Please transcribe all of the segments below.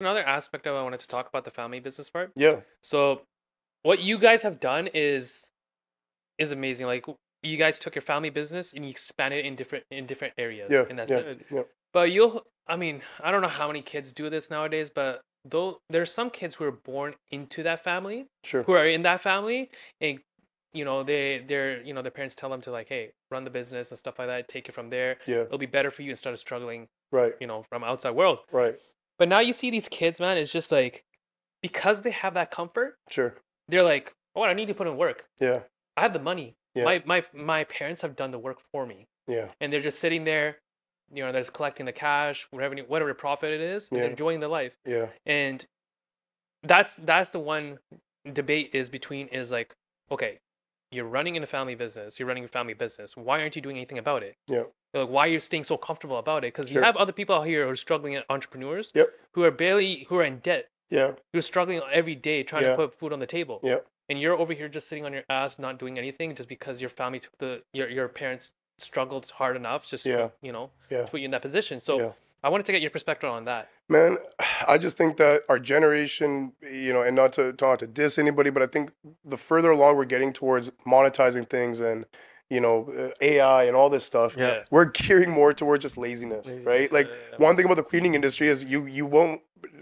another aspect of I wanted to talk about the family business part. Yeah. So, what you guys have done is is amazing. Like you guys took your family business and you expanded it in different in different areas. Yeah, in that yeah, sense. yeah. But you'll, I mean, I don't know how many kids do this nowadays, but though there's some kids who are born into that family, Sure. who are in that family, and you know they they're you know their parents tell them to like, hey, run the business and stuff like that. Take it from there. Yeah. It'll be better for you instead of struggling, Right. you know, from outside world. Right. But now you see these kids, man. It's just like because they have that comfort, Sure. they're like, oh, I need to put in work. Yeah. I have the money. Yeah. My my my parents have done the work for me, Yeah. and they're just sitting there. You know, they're just collecting the cash, revenue, whatever profit it is, and Yeah. they're enjoying their life. Yeah. And that's that's the one debate is between is like, okay, you're running in a family business, you're running a family business. Why aren't you doing anything about it? Yeah. Like, why you're you staying so comfortable about it? Because Sure. you have other people out here who are struggling entrepreneurs, Yep. who are barely who are in debt, Yeah. who are struggling every day trying Yeah. to put food on the table. Yeah. And you're over here just sitting on your ass, not doing anything, just because your family took the your your parents struggled hard enough, just to, Yeah. you know, Yeah. put you in that position. So Yeah. I wanted to get your perspective on that. Man, I just think that our generation, you know, and not to not to diss anybody, but I think the further along we're getting towards monetizing things and you know uh, AI and all this stuff, Yeah. we're gearing more towards just laziness, Laziness, right? Like yeah, yeah. one thing about the cleaning industry is you you won't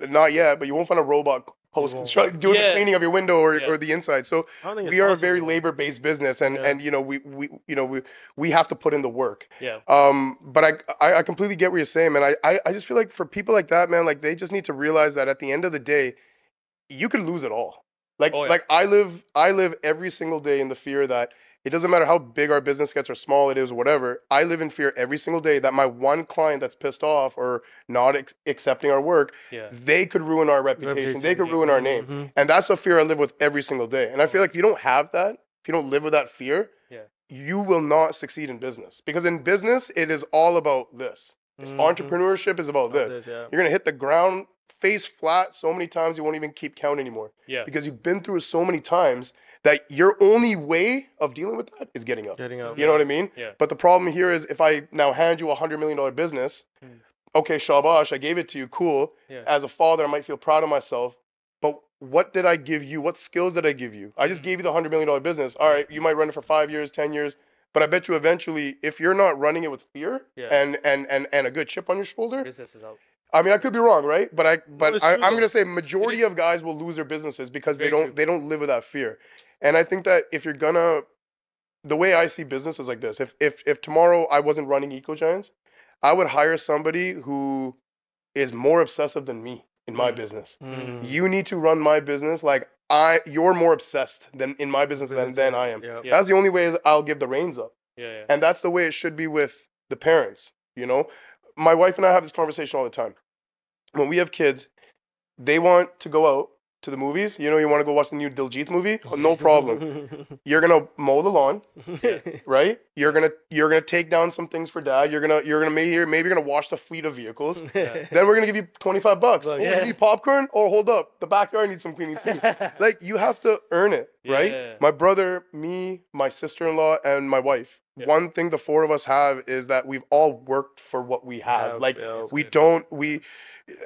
not yet, but you won't find a robot post won't. construct doing Yeah. the cleaning of your window or, Yeah. or the inside. So I don't think it's we are a very labor based business, and Yeah. and you know we we you know we we have to put in the work. Yeah. Um, but I, I I completely get what you're saying, man. I, I I just feel like for people like that, man, like they just need to realize that at the end of the day, you could lose it all. Like Oh, yeah. like I live I live every single day in the fear that it doesn't matter how big our business gets or small it is or whatever. I live in fear every single day that my one client that's pissed off or not ex- accepting our work, Yeah. they could ruin our reputation. They could ruin our name. Mhm. And that's a fear I live with every single day. And I feel like if you don't have that, if you don't live with that fear, Yeah. you will not succeed in business. Because in business, it is all about this. Mhm. Entrepreneurship is about this. this. You're gonna hit the ground face flat so many times you won't even keep count anymore. Yeah. Because you've been through it so many times that your only way of dealing with that is getting up. Getting up. You know what I mean? Yeah. But the problem here is if I now hand you a hundred million dollar business, Mm. okay, shabash, I gave it to you, cool. Yeah. As a father, I might feel proud of myself. But what did I give you? What skills did I give you? I just Mhm. gave you the hundred million dollar business. All right, you might run it for five years, ten years, but I bet you eventually, if you're not running it with fear Yeah. and and and and a good chip on your shoulder, Business is out. I mean, I could be wrong, right? But I but I, I'm gonna say majority of guys will lose their businesses because they don't true. they don't live with that fear. And I think that if you're gonna, the way I see business is like this: if if if tomorrow I wasn't running Eco Giants, I would hire somebody who is more obsessive than me in my Mm. business. Mhm. You need to run my business like I. You're more obsessed than in my business than, Business, than yeah, I am. yeah. Yeah. That's the only way I'll give the reins up. Yeah. Yeah. And that's the way it should be with the parents, you know? My wife and I have this conversation all the time. When we have kids, they want to go out to the movies. You know, you want to go watch the new Diljit movie? No problem. You're gonna mow the lawn, right? You're gonna you're gonna take down some things for dad. You're gonna you're gonna maybe maybe you're gonna wash the fleet of vehicles. Yeah. Then we're gonna give you 25 bucks. Well, oh, yeah. you need popcorn? Oh, hold up. The backyard needs some cleaning too. like you have to earn it, right? Yeah. My brother, me, my sister-in-law, and my wife. Yeah. One thing the four of us have is that we've all worked for what we have. Have, like yeah. we good. don't we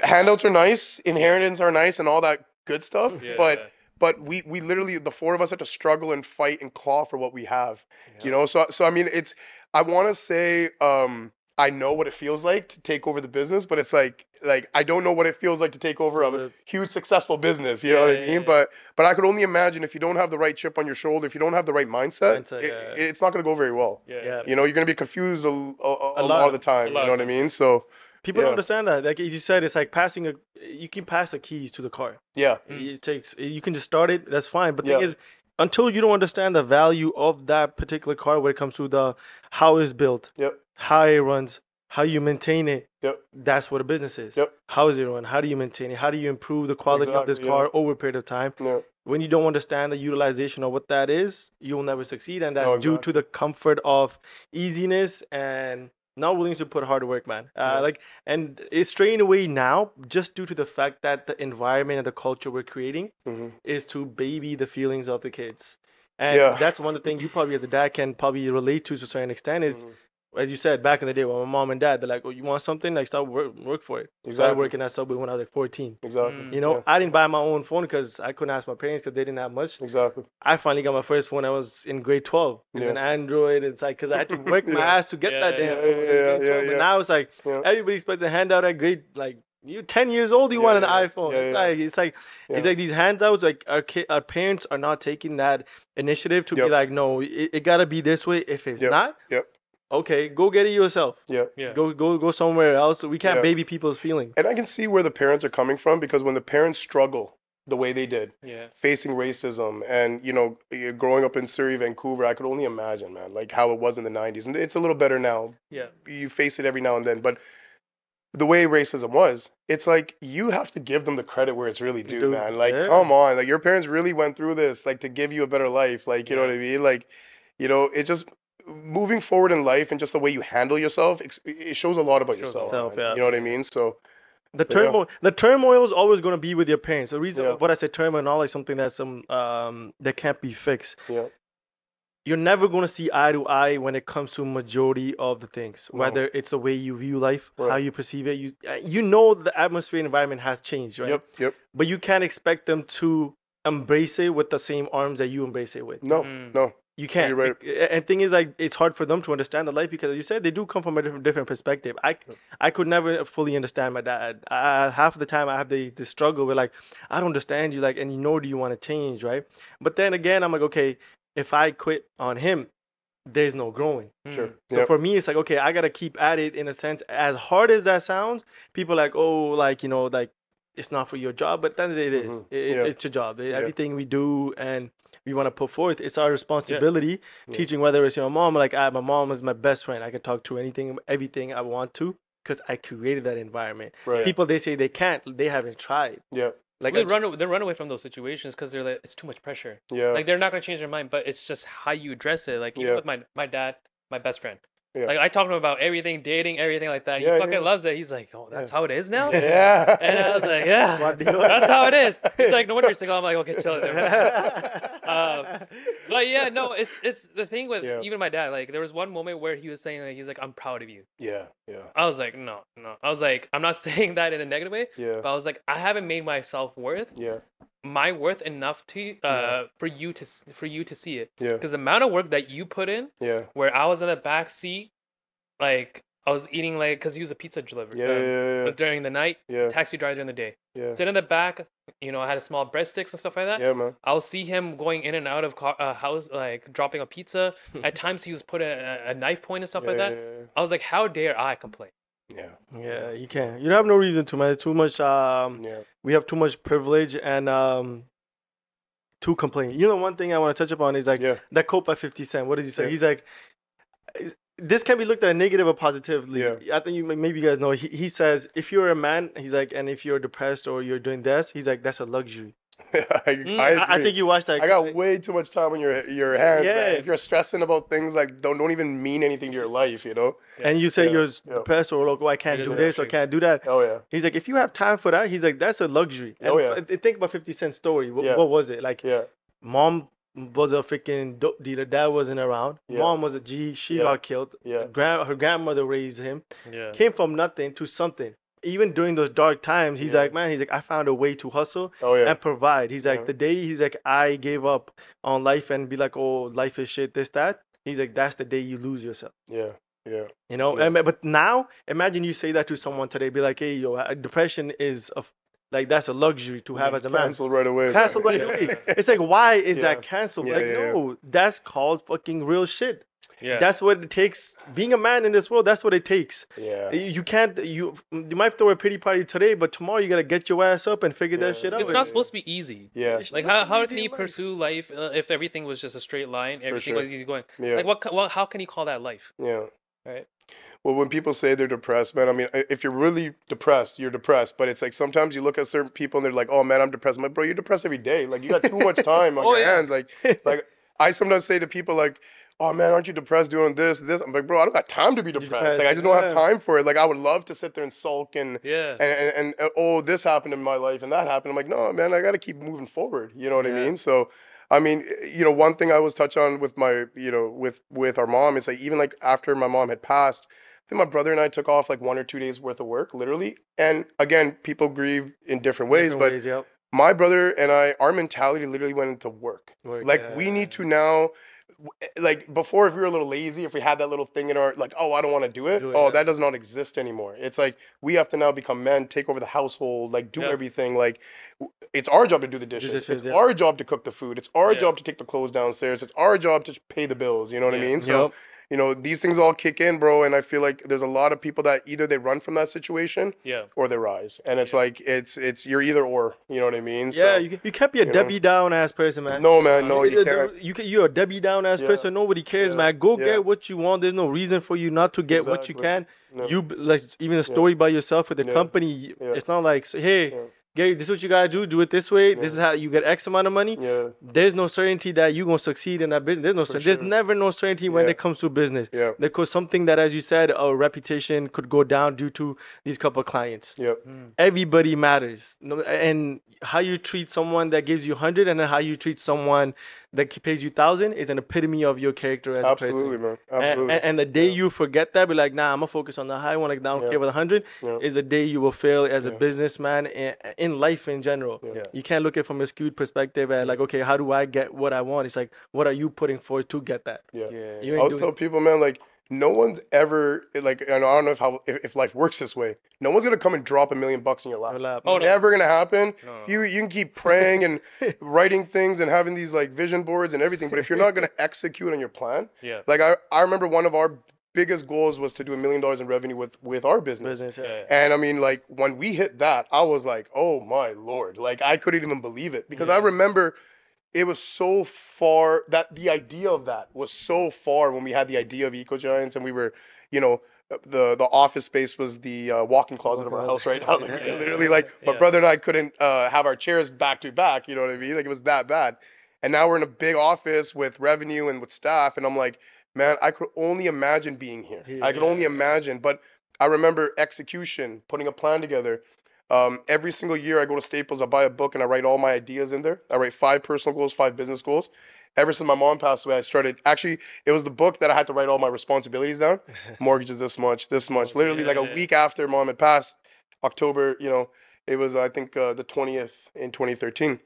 handouts are nice, inheritance are nice, and all that good stuff. Yeah. But but we we literally the four of us had to struggle and fight and claw for what we have. You know, so so I mean it's I want to say um I know what it feels like to take over the business, but it's like like I don't know what it feels like to take over a huge successful business. You know Yeah, what I mean? yeah. But but I could only imagine if you don't have the right chip on your shoulder, if you don't have the right mindset, Mindset, it, yeah. it's not going to go very well. yeah. Yeah. You know, you're going to be confused a, a, a, a lot. lot. of the time. You know what I mean? So People Yeah. don't understand that. Like you said, it's like passing a. You can pass the keys to the car. yeah, Mm. It takes. You can just start it. That's fine. But the thing is, until you don't understand the value of that particular car when it comes to the how it's built, yep, how it runs, how you maintain it, yep, that's what a business is. Yep. How is it run? How do you maintain it? How do you improve the quality of this Exactly, yeah. car over a period of time? yeah, When you don't understand the utilization of what that is, you will never succeed, and that's No, due to the comfort of easiness and not willing to put hard work, man. Uh, Yeah. Like, and it's straying away now just due to the fact that the environment and the culture we're creating hmm is to baby the feelings of the kids. And Yeah. that's one of the things you probably as a dad can probably relate to to a certain extent is Mhm. As you said back in the day, when my mom and dad, they're like, "Oh, you want something? Like, start work work for it." Started Exactly. working at Subway when I was like 14. Exactly. Mm. You know, Yeah, I didn't buy my own phone because I couldn't ask my parents because they didn't have much. exactly. I finally got my first phone. I was in grade 12. It's Yeah. an Android. It's like because I had to work my Yeah. ass to get Yeah, that yeah, damn yeah, phone. in yeah, yeah, 12. But now it's like Yeah. everybody expects a handout at grade like you're 10 years old. You Yeah, want an yeah, iPhone. yeah, it's yeah. like it's like Yeah. it's like these handouts. Like our ki- our parents are not taking that initiative to be like, no, it, it gotta be this way. If it's Yep. not, Yep. Okay, go get it yourself. Yeah. Yeah. Go go go somewhere else. We can't Yeah. baby people's feelings. And I can see where the parents are coming from because when the parents struggle the way they did, Yeah. facing racism and you know growing up in Surrey, Vancouver, I could only imagine, man, like how it was in the '90s, and it's a little better now. Yeah. You face it every now and then, but the way racism was, it's like you have to give them the credit where it's really due, Dude, man. Like, yeah. come on, like your parents really went through this, like to give you a better life, like you know what I mean, like you know, it just moving forward in life and just the way you handle yourself, it shows a lot about Shows yourself. lot. man. Yeah. You know what I mean? So The Yeah. turmoil, the turmoil is always going to be with your parents. The reason Yeah. what I say turmoil, not like something that's some um that can't be fixed. yeah, You're never going to see eye to eye when it comes to majority of the things. No. Whether it's the way you view life, how you perceive it. You uh, you know the atmosphere environment has changed, right? yep, yep. But you can't expect them to embrace it with the same arms that you embrace it with. No, Mm. no, You can't. you're right. And thing is, like, it's hard for them to understand the life because, as you said, they do come from a different, different perspective. I, I could never fully understand my dad. I, half of the time, I have the, the struggle with like, I don't understand you, like, and you know, do you want to change, right? But then again, I'm like, okay, if I quit on him, there's no growing. sure. Mm. So Yep. for me, it's like, okay, I gotta keep at it in a sense. As hard as that sounds, people are like, oh, like you know, like it's not for your job, but then it is. Mhm. It- Yeah. It's your job. Everything we do and we want to put forth, it's our responsibility. Yeah. Teaching whether it's your mom, like I, my mom is my best friend. I can talk to anything, everything I want to, because I created that environment. Right. People they say they can't, they haven't tried. Yeah. Like they run, they run away from those situations because they're like, it's too much pressure. Yeah. Like they're not gonna change their mind, but it's just how you address it. Like even Yeah. with my my dad, my best friend. Yeah. Like I talk to him about everything, dating, everything like that. Yeah, he fucking yeah. loves it. He's like, oh, that's Yeah. how it is now. yeah. And I was like, yeah, What do you- that's how it is. He's like, no wonder you're single. I'm like, okay, chill. Um, but yeah, no, it's it's the thing with Yeah. even my dad. Like there was one moment where he was saying like he's like, I'm proud of you. yeah. Yeah. I was like, no, no. I was like, I'm not saying that in a negative way, Yeah. but I was like, I haven't made myself worth Yeah. my worth enough to uh for you to for you to see it Yeah. because the amount of work that you put in Yeah. where i was in the back seat like i was eating like because he was a pizza delivery Yeah. Yeah. Yeah. during the night Yeah. taxi driver during the day Yeah. sit in the back you know i had a small breadsticks and stuff like that Yeah, man. i'll see him going in and out of car, uh, house like dropping a pizza at times he was put a, a knife point and stuff like Yeah, that yeah, i was like how dare i complain Yeah. yeah, you can't. You have no reason to, man. It's too much. Um, Yeah. we have too much privilege and um to complain. You know, one thing I want to touch upon is like Yeah. that quote by Fifty Cent. What does he say? Yeah. He's like, is- this can be looked at a negative or positively. Yeah. I think you maybe you guys know. He, he says if you're a man, he's like, and if you're depressed or you're doing this, he's like, that's a luxury. I, Mm, I, I, I think you watched that. I got way too much time on your your hands, man. If you're stressing about things like don't don't even mean anything to your life, you know? and you say Yeah, you're yeah. depressed or like, oh, I can't do this or can't do that. Oh yeah. He's like, if you have time for that, he's like, that's a luxury. And Oh, yeah. f- think about Fifty Cent's story. What, Yeah. what was it like? Yeah. mom was a freaking dope dealer. Dad wasn't around. Yeah. Mom was a G. She Yeah. got killed. Yeah. Grand, her grandmother raised him. yeah Came from nothing to something. Even during those dark times, he's Yeah. like, man, he's like, I found a way to hustle Oh yeah. and provide. He's like, the day he's like, I gave up on life and be like, oh, life is shit, this, that. He's like, that's the day you lose yourself. Yeah. Yeah. You know, Yeah. and, but now imagine you say that to someone today, be like, hey, yo, depression is a, like that's a luxury to have as a man. Cancel right away. Cancel right away. It's like, why is Yeah. that canceled? Yeah, like, yeah, yeah. no, that's called fucking real shit. yeah That's what it takes. Being a man in this world, that's what it takes. Yeah. You you can't. You you might throw a pity party today, but tomorrow you gotta get your ass up and figure that shit out. it's not supposed to be easy Yeah. Like how, how can he life. pursue life uh, if everything was just a straight line everything sure. was easy going Yeah. like what, ca- what how can he call that life Yeah. Right. Well, when people say they're depressed, man, I mean, if you're really depressed, you're depressed. But it's like sometimes you look at certain people and they're like, "Oh man, I'm depressed." I'm like, bro, you're depressed every day. Like you got too much time on Oh, your yeah. hands. Like, like I sometimes say to people like, "Oh man, aren't you depressed doing this, this?" I'm like, bro, I don't got time to be depressed. depressed, Like I just don't have time for it. Like I would love to sit there and sulk and yeah and, and, and uh, oh, this happened in my life and that happened. I'm like, no, man, I got to keep moving forward. You know what I mean? So I mean, you know, one thing I was touch on with my, you know, with with our mom, it's like even like after my mom had passed, I think my brother and I took off like one or two days worth of work, literally. And again, people grieve in different ways, Different but ways, yep. my brother and I, our mentality literally went into work. Work, Like we need to now, like before, if we were a little lazy, if we had that little thing in our like, oh, I don't want to do it. Do it, oh, yeah. that does not exist anymore. It's like we have to now become men, take over the household, like do Yeah. everything. Like it's our job to do the dishes. dishes, it's yeah. our job to cook the food. It's our Yeah. job to take the clothes downstairs. It's our job to pay the bills. You know what I mean? So Yep. You know these things all kick in, bro. And I feel like there's a lot of people that either they run from that situation Yeah. or they rise, and it's Yeah. like it's it's you're either or. You know what I mean? Yeah, So, you, you can't be a. Debbie Down ass person, man. no man, no, You- you you- can't. You can, you're a Debbie Down ass Yeah. person. Nobody cares, Yeah. man. Go get what you want. There's no reason for you not to get what you Exactly. can. No. You like even a story by yourself with the company. It's not like hey. Gary, this is what you gotta do. Do it this way. This is how you get X amount of money. Yeah, There's no certainty that you're gonna succeed in that business. There's no. For cer- There's never no certainty when Yeah. it comes to business. yeah, Because something that, as you said, a reputation could go down due to these couple of clients. yeah, hmm. Everybody matters, no, and how you treat someone that gives you hundred, and then how you treat someone that pays you thousand is an epitome of your character as a absolutely, person. man, And, absolutely. and, and the day Yeah. you forget that, be like, nah, I'm gonna focus on the high one. Like, I don't Yeah. care about the hundred. Yeah. Is the day you will fail as a businessman and in life in general. Yeah. Yeah. You can't look at it from a skewed perspective and like, okay, how do I get what I want? It's like, what are you putting forth to get that? yeah. Yeah. I ain't always doing tell people, man, like no one's ever like, I don't know if how if, if life works this way. No one's gonna come and drop a million bucks in your lap. lap. Oh, no. Never gonna happen. No, no. You you can keep praying and writing things and having these like vision boards and everything, but if you're not gonna execute on your plan, Yeah. like I I remember one of our biggest goals was to do a million dollars in revenue with with our business. business. Yeah. Yeah. And I mean, like when we hit that, I was like, "Oh my lord!" Like I couldn't even believe it because I remember it was so far that the idea of that was so far when we had the idea of Eco Giants and we were, you know, the the office space was the uh, walk-in closet of our house right now. Like, Yeah. literally, like my brother and I couldn't uh, have our chairs back to back. You know what I mean? Like it was that bad. And now we're in a big office with revenue and with staff, and I'm like, man, I could only imagine being here. I could only imagine. But I remember execution, putting a plan together. Um, every single year I go to Staples, I buy a book and I write all my ideas in there. I write five personal goals, five business goals. Ever since my mom passed away, I started actually it was the book that I had to write all my responsibilities down. Mortgages this much, this much. Literally like a week after mom had passed, October, you know, it was I think uh, the 20th in 2013.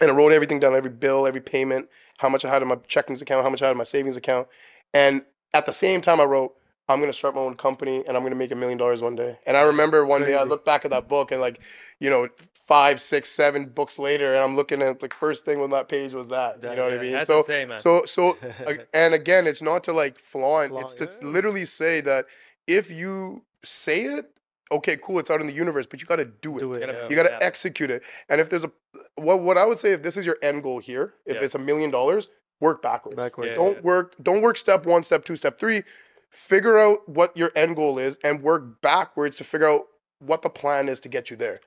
And I wrote everything down, every bill, every payment, how much I had in my checkings account, how much I had in my savings account. And at the same time I wrote I'm gonna start my own company and I'm gonna make a million dollars one day. And I remember one day I looked back at that book and like, you know, five, six, seven books later, and I'm looking at the first thing on that page was that. you That- know what I mean? That's so insane, man. so so and again, it's not to like flaunt, it's Flaunt, to yeah. literally say that if you say it, okay, cool, it's out in the universe, but you gotta do it. Do it. Yeah. You gotta Yeah. execute it. And if there's a what what I would say if this is your end goal here, if Yeah. it's a million dollars, work backwards. Backwards. Yeah. Don't work don't work step 1, step 2, step 3. Figure out what your end goal is and work backwards to figure out what the plan is to get you there.